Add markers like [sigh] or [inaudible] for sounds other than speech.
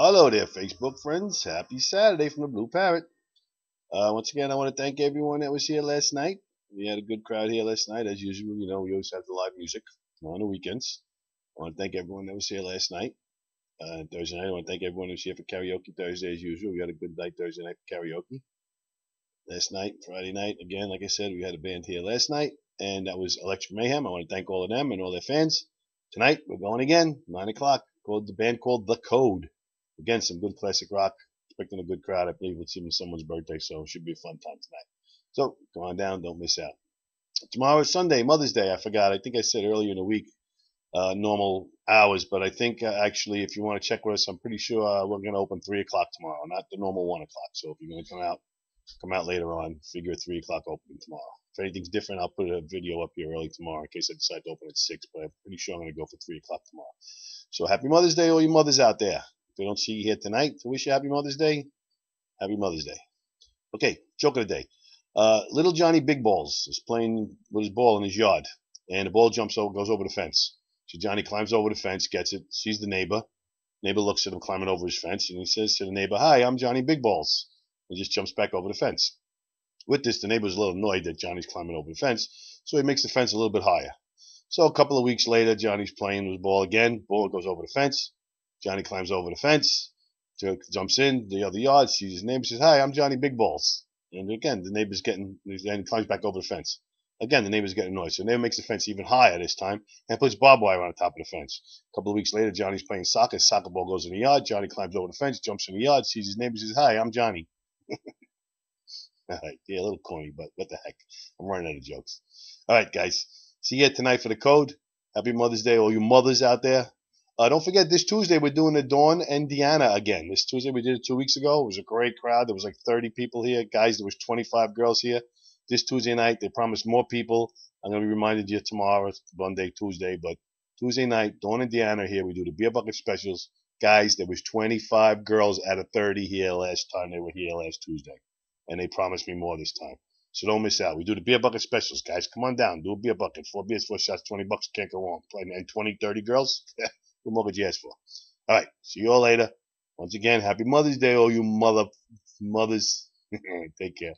Hello there, Facebook friends. Happy Saturday from the Blue Parrot. Uh, once again, I want to thank everyone that was here last night. We had a good crowd here last night, as usual. You know, we always have the live music on the weekends. I want to thank everyone that was here last night. Uh, Thursday night, I want to thank everyone who was here for karaoke Thursday, as usual. We had a good night Thursday night for karaoke. Last night, Friday night, again, like I said, we had a band here last night, and that was Electric Mayhem. I want to thank all of them and all their fans. Tonight, we're going again, 9 o'clock, called the band called The Code. Again, some good classic rock. Expecting a good crowd. I believe it's even someone's birthday, so it should be a fun time tonight. So come on down, don't miss out. Tomorrow is Sunday, Mother's Day. I forgot. I think I said earlier in the week, uh, normal hours, but I think uh, actually, if you want to check with us, I'm pretty sure uh, we're going to open three o'clock tomorrow, not the normal one o'clock. So if you're going to come out, come out later on. Figure three o'clock opening tomorrow. If anything's different, I'll put a video up here early tomorrow in case I decide to open at six. But I'm pretty sure I'm going to go for three o'clock tomorrow. So happy Mother's Day, all you mothers out there. We don't see you here tonight to wish you happy Mother's Day, happy Mother's Day. Okay, joke of the day. Uh, little Johnny Big Balls is playing with his ball in his yard, and the ball jumps over, goes over the fence. So Johnny climbs over the fence, gets it, sees the neighbor. Neighbor looks at him climbing over his fence, and he says to the neighbor, "Hi, I'm Johnny Big Balls." He just jumps back over the fence. With this, the neighbor's a little annoyed that Johnny's climbing over the fence, so he makes the fence a little bit higher. So a couple of weeks later, Johnny's playing with ball again. Ball goes over the fence. Johnny climbs over the fence, jumps in the other yard, sees his neighbor, says, "Hi, I'm Johnny Big Balls." And again, the neighbor's getting, then he climbs back over the fence. Again, the neighbor's getting annoyed. So the neighbor makes the fence even higher this time and puts barbed wire on the top of the fence. A couple of weeks later, Johnny's playing soccer. Soccer ball goes in the yard. Johnny climbs over the fence, jumps in the yard, sees his neighbor, says, "Hi, I'm Johnny." [laughs] All right, yeah, a little corny, but what the heck? I'm running out of jokes. All right, guys. See you tonight for the code. Happy Mother's Day, all you mothers out there. Uh, don't forget, this Tuesday we're doing the Dawn and Deanna again. This Tuesday we did it two weeks ago. It was a great crowd. There was like 30 people here. Guys, there was 25 girls here. This Tuesday night, they promised more people. I'm going to be reminded you tomorrow, Monday, Tuesday, but Tuesday night, Dawn and Deanna here. We do the beer bucket specials. Guys, there was 25 girls out of 30 here last time they were here last Tuesday. And they promised me more this time. So don't miss out. We do the beer bucket specials, guys. Come on down. Do a beer bucket. Four beers, four shots, 20 bucks. Can't go wrong. And 20, 30 girls. [laughs] What could you ask for? All right. See you all later. Once again, happy Mother's Day, all you mother mothers. [laughs] Take care.